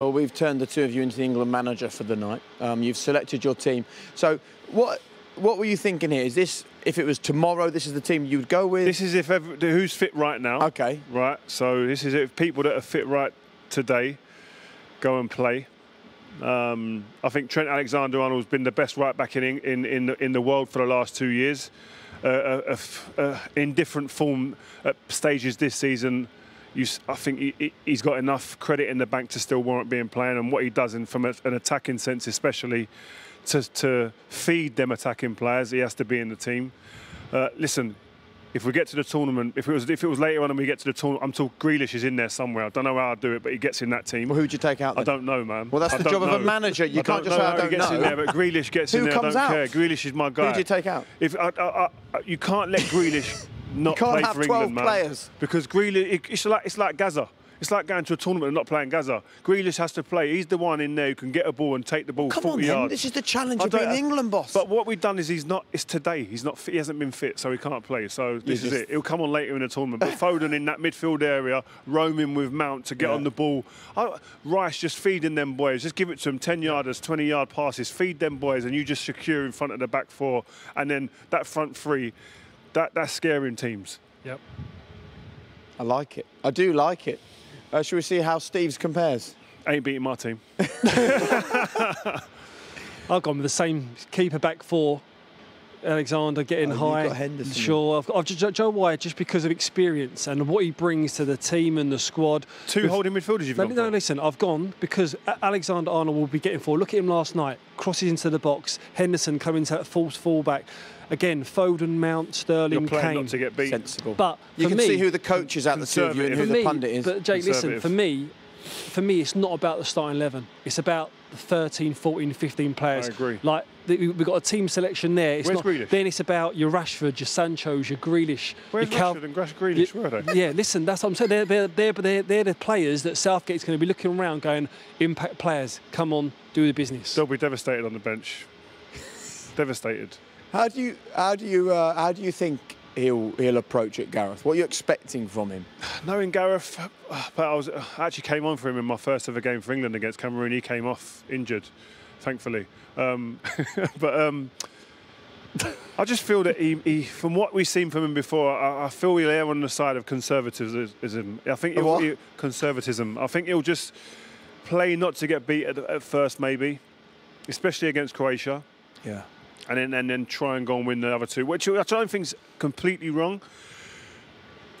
Well, we've turned the two of you into the England manager for the night. Um, you've selected your team. So, what what were you thinking here? Is this if it was tomorrow? This is the team you would go with. This is if ever, who's fit right now. Okay. Right. So this is if people that are fit right today go and play. Um, I think Trent Alexander-Arnold's been the best right back in in in the, in the world for the last two years. Uh, uh, uh, in different form at stages this season you, I think he, has got enough credit in the bank to still warrant being playing, and what he does, in, from a, an attacking sense, especially to, to, feed them attacking players, he has to be in the team. Uh, listen, if we get to the tournament, if it was if it was later on and we get to the tournament, I'm told Grealish is in there somewhere. I don't know how I'd do it, but he gets in that team. Well, who'd you take out? Then? I don't know, man. Well, that's I the job know. of a manager. You can't just say I don't he gets know. in there, but Grealish gets Who in there. comes I don't out? care. Grealish is my guy. Who'd you take out? If I, I, I, you can't let Grealish not can't play have for 12 England, man. players. Because Grealish, it, it's like it's like Gazza. It's like going to a tournament and not playing Gazza. Grealish has to play. He's the one in there who can get a ball and take the ball Come 40 on, then. yards. This is the challenge I of being the England boss. But what we've done is he's not. It's today. He's not. He hasn't been fit, so he can't play. So this is just- it. He'll come on later in the tournament. But Foden in that midfield area, roaming with Mount to get Yeah. on the ball. I, Rice just feeding them boys. Just give it to them. Ten yarders, twenty yard passes. Feed them boys, and you just secure in front of the back four, and then that front three. That that's scaring teams. Yep. I like it. I do like it. Uh, shall we see how Steve's compares? Ain't beating my team. I've gone with the same keeper back four. Alexander getting Oh, you've high. got Henderson. Sure, I've got I've just, Joe Wyatt just because of experience and what he brings to the team and the squad. Two With- holding midfielders you've No, gone no, for. listen, I've gone because Alexander Arnold will be getting four. Look at him last night, crosses into the box. Henderson coming to that false fullback. Again, Foden, Mount, Sterling, You're playing Kane. not to get beat. Sensible. But you can me, see who the coach is at the two of you and who for the pundit is. But Jake, listen, for me, for me, it's not about the starting 11. It's about the 13, 14, 15 players. I agree. Like, the- we've got a team selection there. It's Where's not, Grealish? Then it's about your Rashford, your Sancho's, your Grealish, Where's your Cal- Rashford and Grash Grealish? Where are they? yeah, listen, that's what I'm saying. They're, they're, they're, they're, they're the players that Southgate's going to be looking around going, impact players, come on, do the business. They'll be devastated on the bench. devastated. How do you how do you uh, how do you think he'll he'll approach it, Gareth? What are you expecting from him? Knowing Gareth, but I was I actually came on for him in my first ever game for England against Cameroon. He came off injured, thankfully. Um, but um, I just feel that he, he, from what we've seen from him before, I, I feel he'll err on the side of conservatism. I think he'll, he- conservatism. I think he'll just play not to get beat at, at first, maybe, especially against Croatia. Yeah. And then and then try and go and win the other two, which I don't think's completely wrong.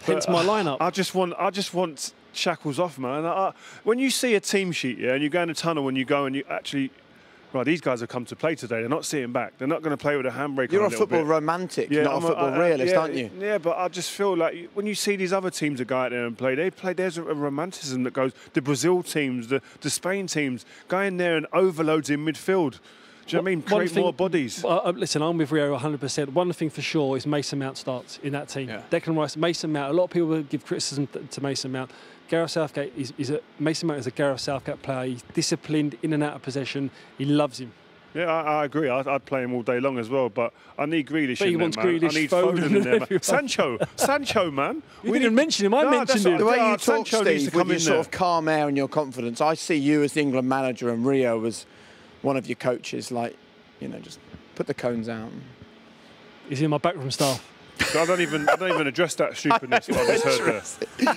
Hence But, my uh, lineup. I just want I just want shackles off, man. I, I- when you see a team sheet, yeah, and you go in a tunnel and you go and you actually. Right, these guys have come to play today. They're not sitting back. They're not going to play with a handbrake. You're on a little football bit. romantic, not a I'm football I- I- realist, yeah, aren't you? Yeah, but I just feel like when you see these other teams that go out there and play, they play. There's a, a romanticism that goes. The Brazil teams, the, the Spain teams, go in there and overloads in midfield. Do you know what I mean? Create thing- more bodies. Uh, listen, I'm with Rio 100%. One thing for sure is Mason Mount starts in that team. Yeah. Declan Rice, Mason Mount. A lot of people will give criticism t- to Mason Mount. Gareth Southgate is, is a Mason Mount is a Gareth Southgate player. He's disciplined in and out of possession. He loves him. Yeah, I, I agree. I'd, I'd play him all day long as well, but I need Grealish But in he there, wants man. Grealish, I need Foden Foden, in there, man. Sancho, Sancho, man. You didn't mention him. I No, mentioned that's him. what- The way Yeah, you talk, Sancho needs to Steve, with your sort there. of calm air and your confidence, I see you as the England manager and Rio as one of your coaches. Like, you know, just put the cones out. He's in my backroom staff. I don't even, I don't even address that stupidness. what I just heard there.